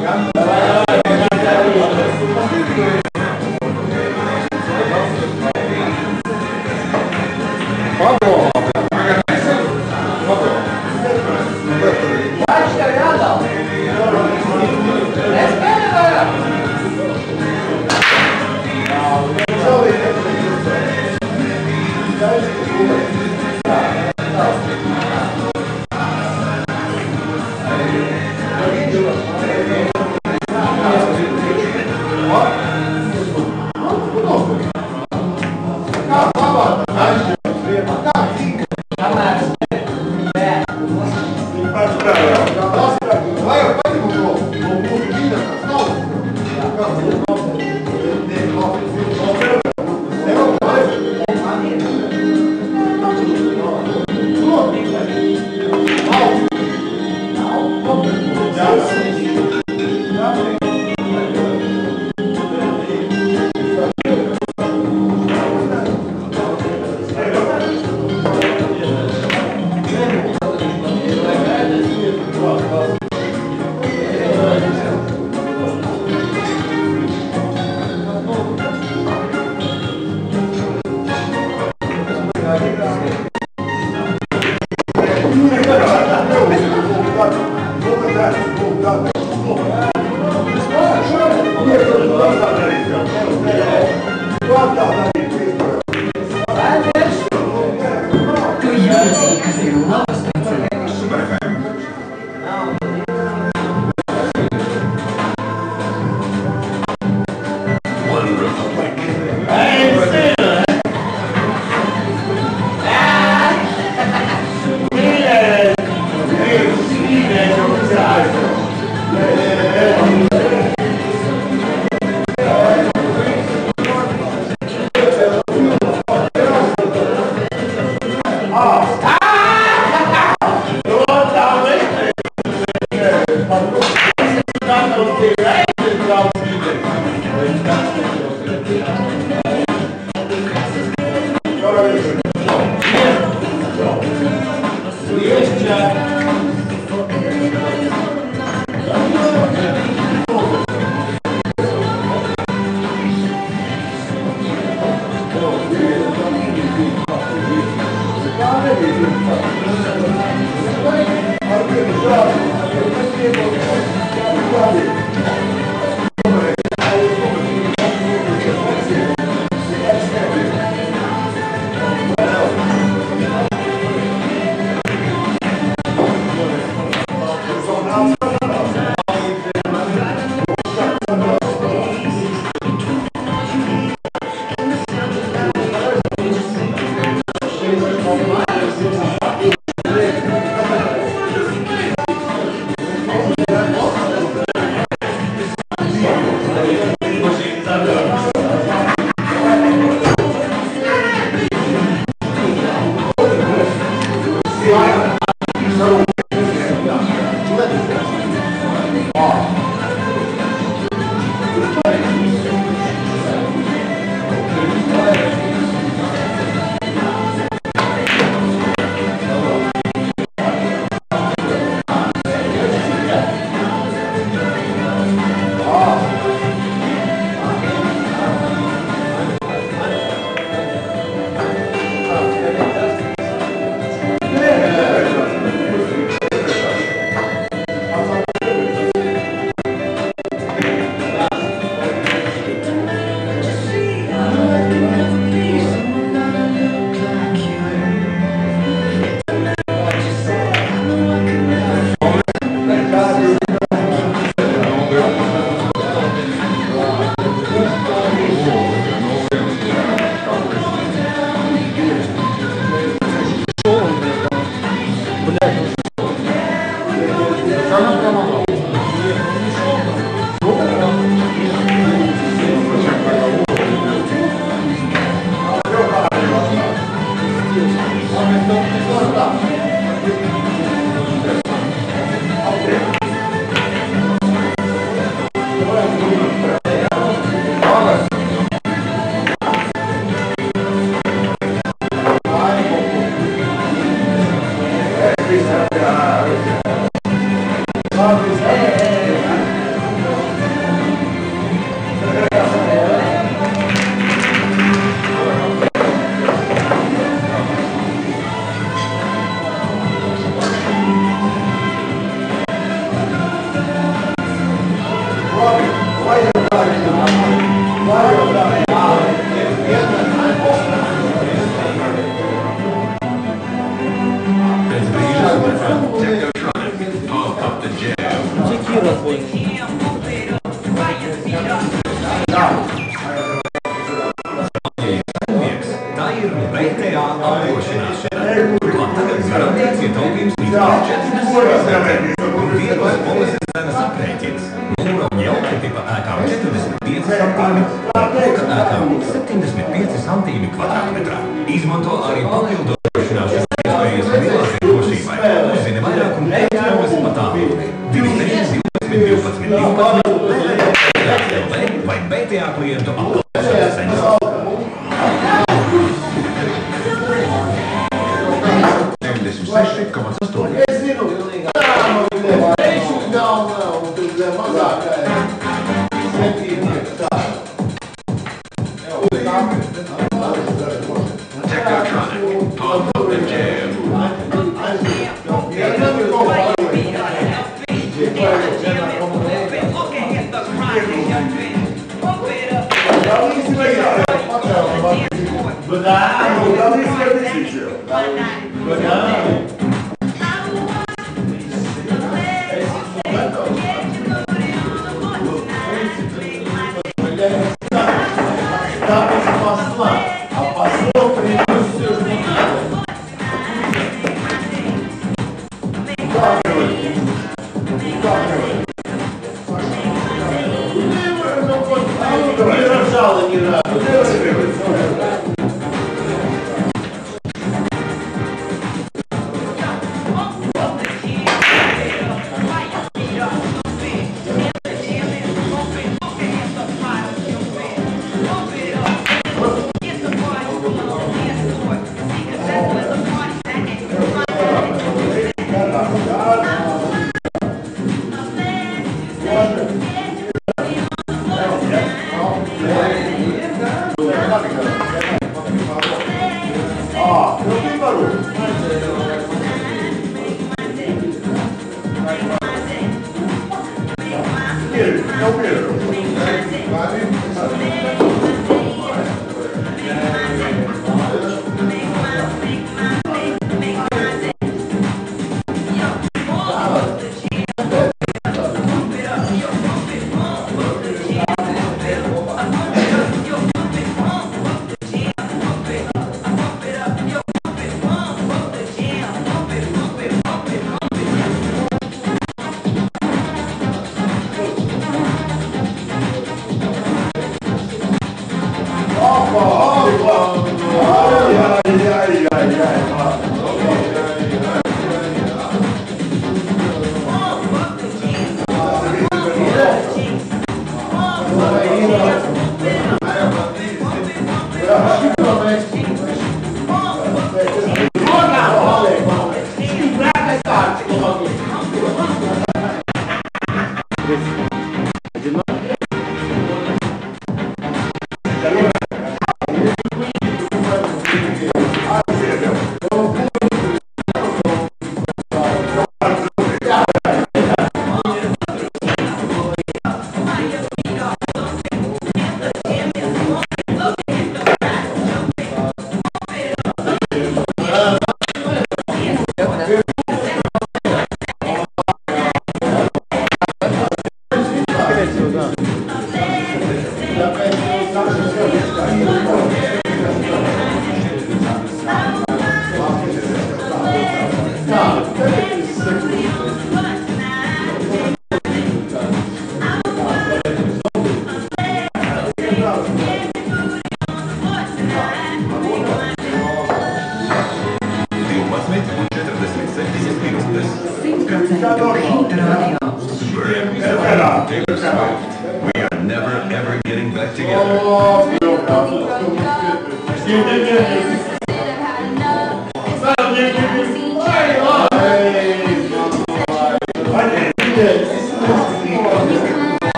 Obrigado.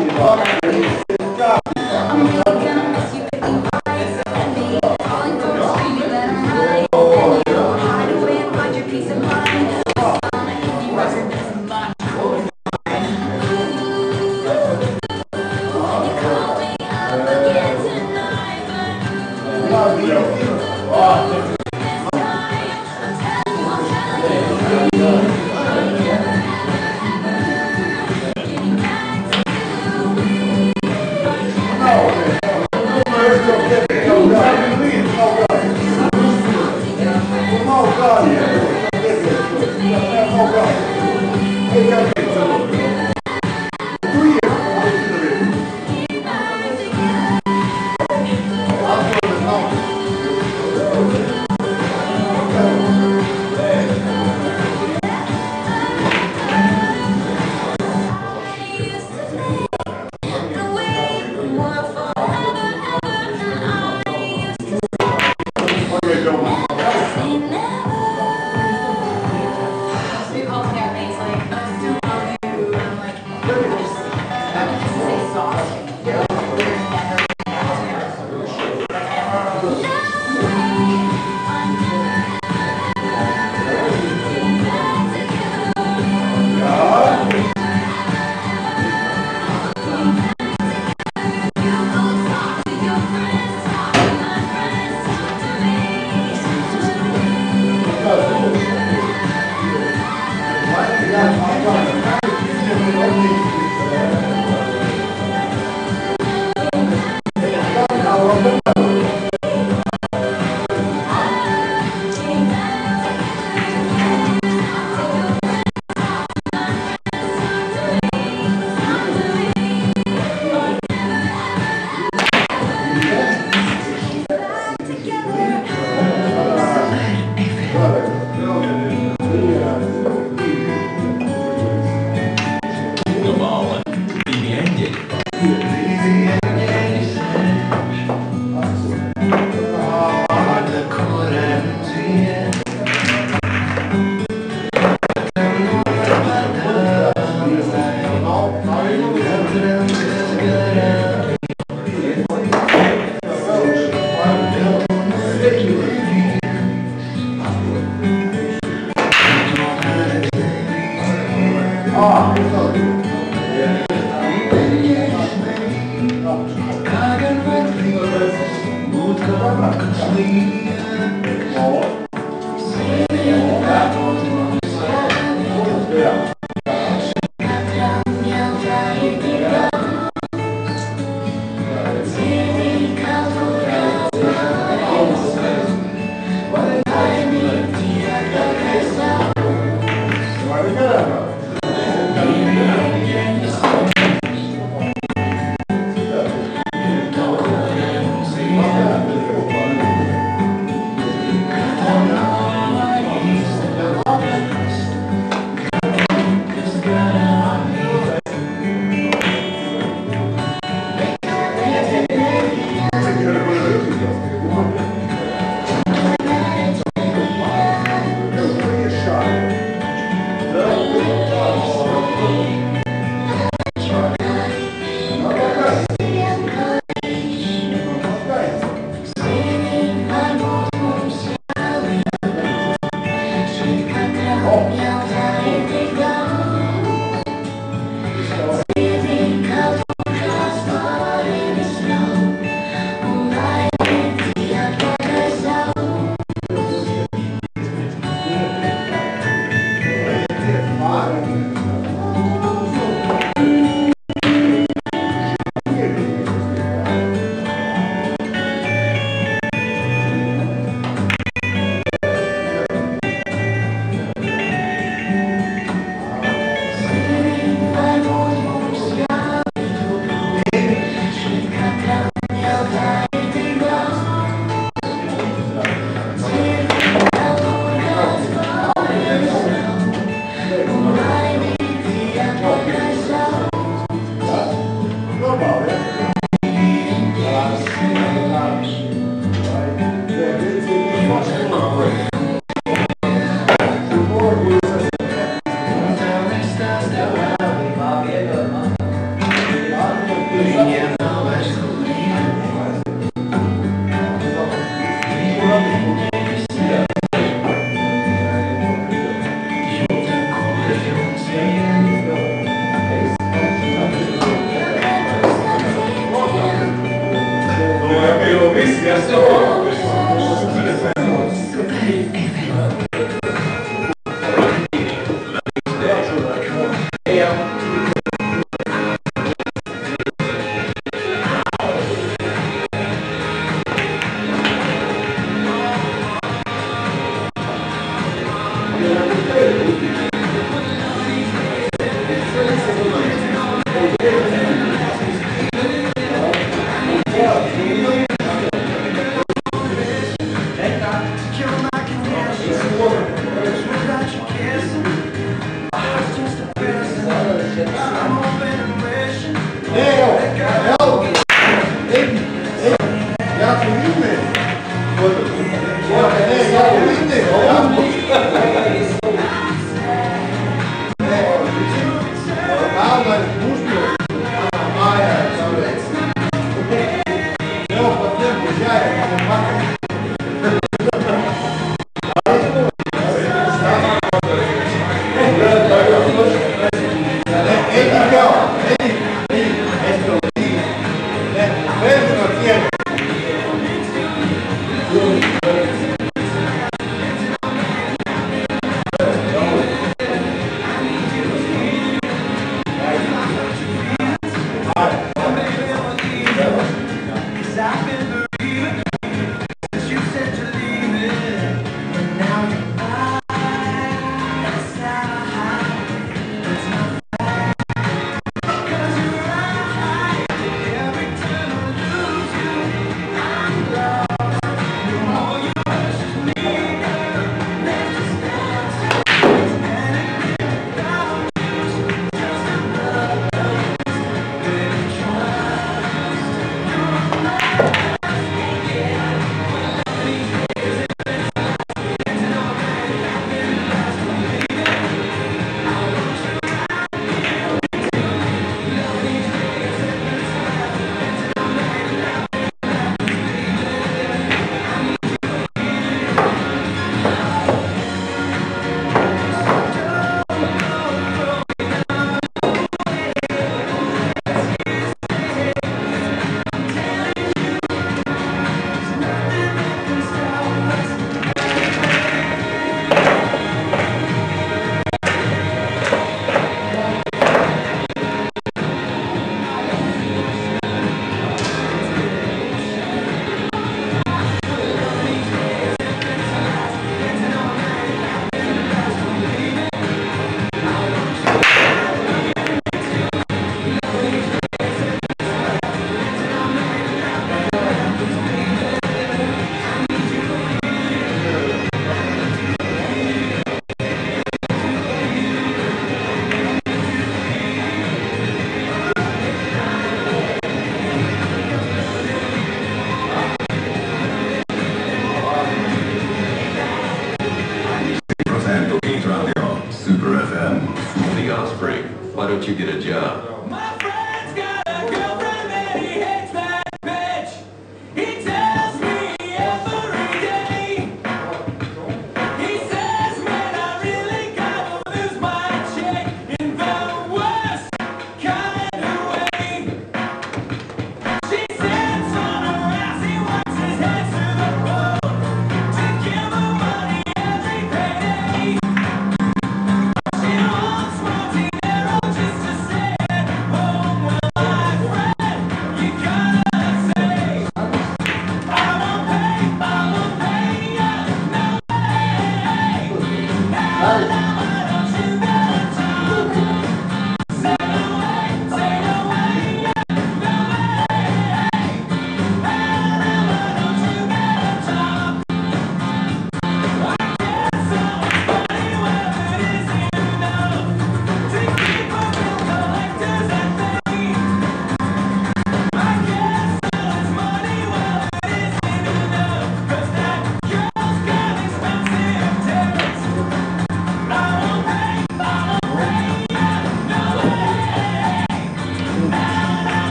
Obrigado. Rok tiga. Oh, Please. it.